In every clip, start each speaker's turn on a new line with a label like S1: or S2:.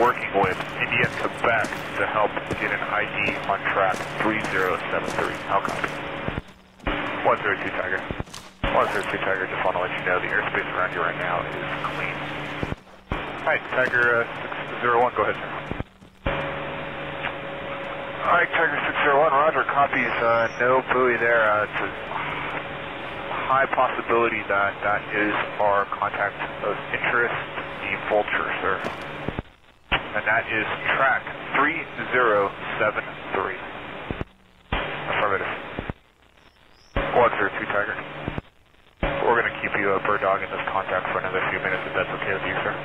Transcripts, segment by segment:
S1: working with India Quebec to help get an ID on track 3073. How copy? 102 Tiger. 102 Tiger, just want to let you know the airspace around you right now is clean. Hi, Tiger uh, 601, go ahead, sir. Tiger 601, Roger, copies, uh, no buoy there. Uh, it's a high possibility that that is our contact of interest, the Vulture, sir. And that is track 3073. Affirmative. 102 Tiger. We're going to keep you uh, bird dog in this contact for another few minutes if that's okay with you, sir.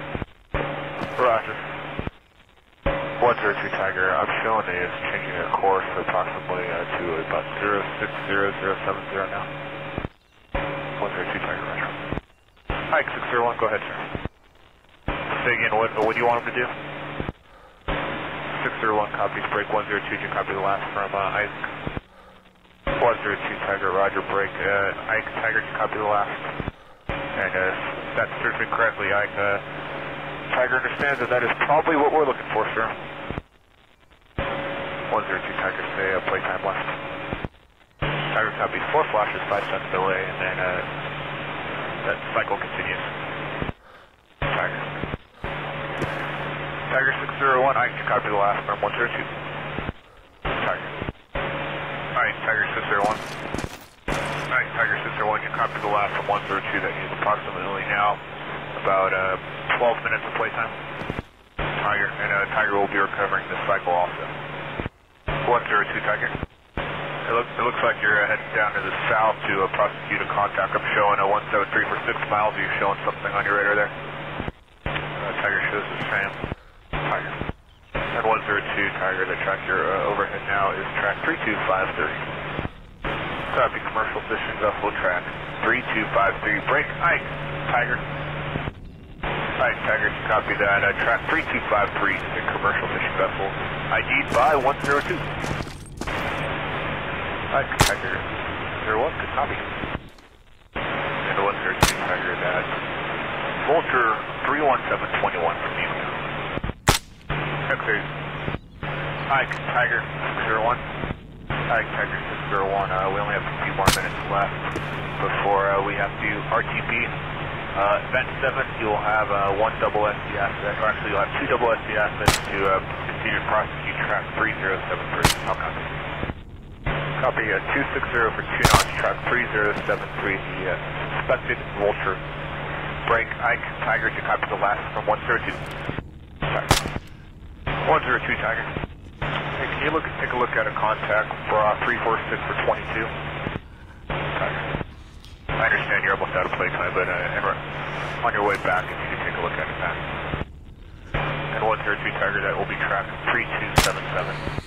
S1: Roger. 102 Tiger, I'm showing it is changing their course approximately uh, to about 060070 now. 102 Tiger, Roger. Ike 601, go ahead, sir. Say again, what, what do you want him to do? 601 copies, break 102, did you copy the last from uh, Ike? 102 Tiger, Roger, break, uh, Ike Tiger, you copy the last? And uh, that serves me correctly, Ike, uh, Tiger understands that that is probably what we're looking for, sir. 102 Tiger, say uh, playtime left. Tiger copies four flashes, five cents delay, and then uh, that cycle continues. Tiger. Tiger 601, I can copy the last from 102. Tiger. Alright, Tiger 601. Alright, Tiger 601, you copy the last from 102 that is approximately now about uh, 12 minutes of playtime. Tiger, and uh, Tiger will be recovering this cycle also. 102 Tiger. It looks, it looks like you're uh, heading down to the south to uh, prosecute a contact. I'm showing a 173 for 6 miles. Are you showing something on your radar there? Uh, Tiger shows the same. Tiger. And 102 Tiger, the track you're uh, overhead now is track 32530. Copy commercial fishing vessel track 3253. Break, Ike. Tiger. Ike, Tiger, copy that. Uh, track 3253 is a commercial fishing vessel. ID'd by 102. Ike, Tiger 01, good copy. And 102 Tiger, that Vulture 31721 from you. Ike, Tiger 601. Ike, Tiger 601. Uh, we only have a few more minutes left before uh, we have to RTB. Uh, event 7, you'll have uh, one double SD asset, or actually you'll have two double SD assets to uh, continue to prosecute track 3073. How copy? Copy uh, 260 for 2 knots, track 3073, the uh, suspected vulture. Break, Ike, Tiger, to copy the last from 102. Tiger. 102 Tiger. Hey, can you look take a look at a contact for uh, 346 for 22? Tiger. I understand you're almost out of playtime, but uh, on your way back, if you could take a look at it back. And 102 Tiger, that will be track 3277.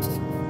S1: Tiger.